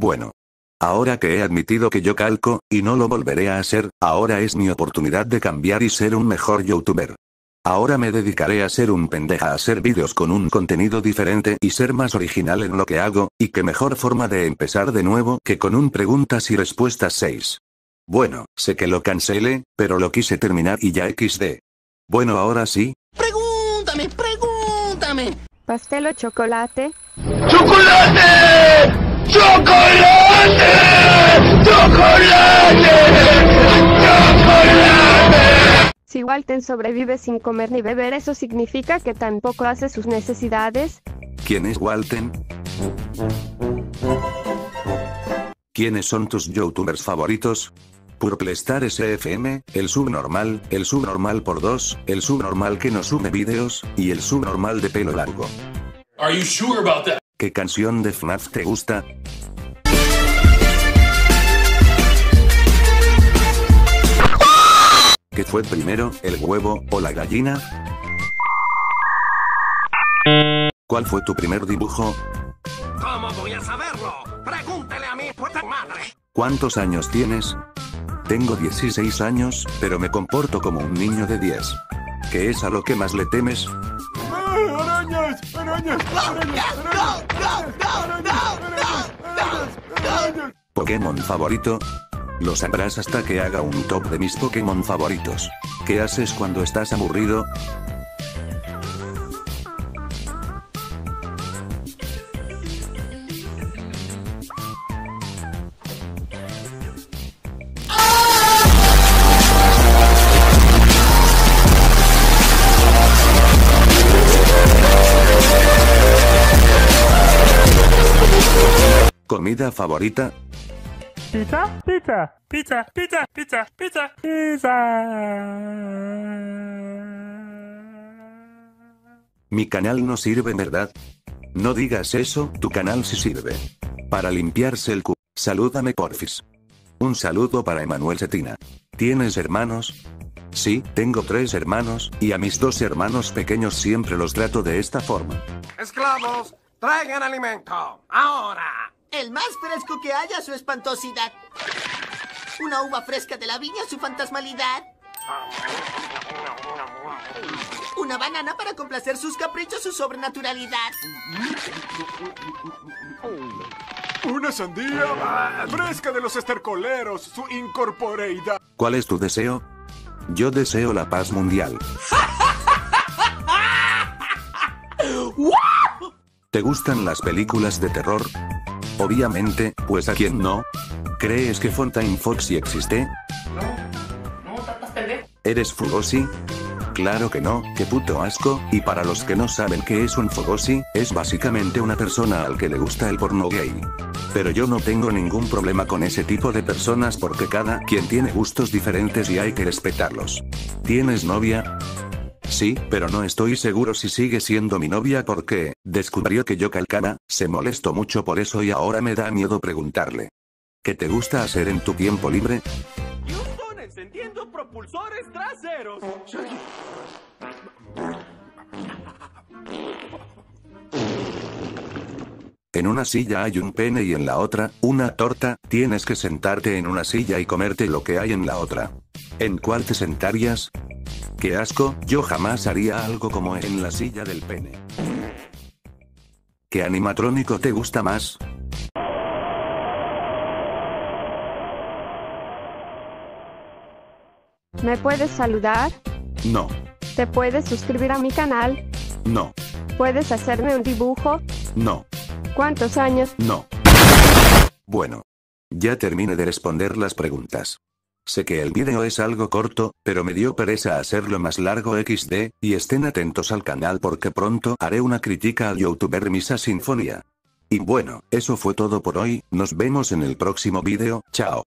Bueno. Ahora que he admitido que yo calco, y no lo volveré a hacer, ahora es mi oportunidad de cambiar y ser un mejor youtuber. Ahora me dedicaré a ser un pendeja a hacer vídeos con un contenido diferente y ser más original en lo que hago, y qué mejor forma de empezar de nuevo que con un preguntas y respuestas 6. Bueno, sé que lo cancelé, pero lo quise terminar y ya XD. Bueno, ahora sí. Pregúntame, pregúntame. ¿Pastel o chocolate? ¡Chocolate! ¡Chocolate! ¡Chocolate! ¡Chocolate! Si Walten sobrevive sin comer ni beber, ¿eso significa que tampoco hace sus necesidades? ¿Quién es Walten? ¿Quiénes son tus youtubers favoritos? Purplestar SFM, el subnormal, el subnormal por dos, el subnormal que no sube vídeos, y el subnormal de pelo largo. Are you sure about that? ¿Qué canción de FNAF te gusta? ¿Qué fue primero, el huevo o la gallina? ¿Cuál fue tu primer dibujo? ¿Cómo voy a saberlo? Pregúntele a mi puta madre. ¿Cuántos años tienes? Tengo 16 años, pero me comporto como un niño de 10. ¿Qué es a lo que más le temes? Pokémon favorito. Lo sabrás hasta que haga un top de mis Pokémon favoritos. ¿Qué haces cuando estás aburrido? ¿Comida favorita? Pizza, pizza, pizza, pizza, pizza, pizza, pizza. Mi canal no sirve, ¿verdad? No digas eso, tu canal sí sirve. Para limpiarse el cu. Salúdame porfis. Un saludo para Emanuel Cetina. ¿Tienes hermanos? Sí, tengo tres hermanos, y a mis dos hermanos pequeños siempre los trato de esta forma. Esclavos, traigan alimento. Ahora. El más fresco que haya su espantosidad. Una uva fresca de la viña su fantasmalidad. Una banana para complacer sus caprichos su sobrenaturalidad. ¡Una sandía! ¡Fresca de los estercoleros! ¡Su incorporeidad! ¿Cuál es tu deseo? Yo deseo la paz mundial. ¿Te gustan las películas de terror? Obviamente, pues a quién no. ¿Crees que Fontaine Foxy existe? No, no, pendejo. ¿Eres Fugosi? Claro que no, qué puto asco, y para los que no saben qué es un Fugosi, es básicamente una persona al que le gusta el porno gay. Pero yo no tengo ningún problema con ese tipo de personas porque cada quien tiene gustos diferentes y hay que respetarlos. ¿Tienes novia? Sí, pero no estoy seguro si sigue siendo mi novia porque, descubrió que yo calcaba, se molestó mucho por eso y ahora me da miedo preguntarle. ¿Qué te gusta hacer en tu tiempo libre? Houston encendiendo propulsores traseros. En una silla hay un pene y en la otra, una torta, tienes que sentarte en una silla y comerte lo que hay en la otra. ¿En cuál te sentarías? ¡Qué asco! Yo jamás haría algo como en la silla del pene. ¿Qué animatrónico te gusta más? ¿Me puedes saludar? No, ¿Te puedes suscribir a mi canal? no, ¿Puedes hacerme un dibujo? no, ¿Cuántos años? no. Bueno. Ya terminé de responder las preguntas. Sé que el vídeo es algo corto, pero me dio pereza hacerlo más largo XD, y estén atentos al canal porque pronto haré una crítica al youtuber Misa Sinfonía. Y bueno, eso fue todo por hoy, nos vemos en el próximo vídeo, chao.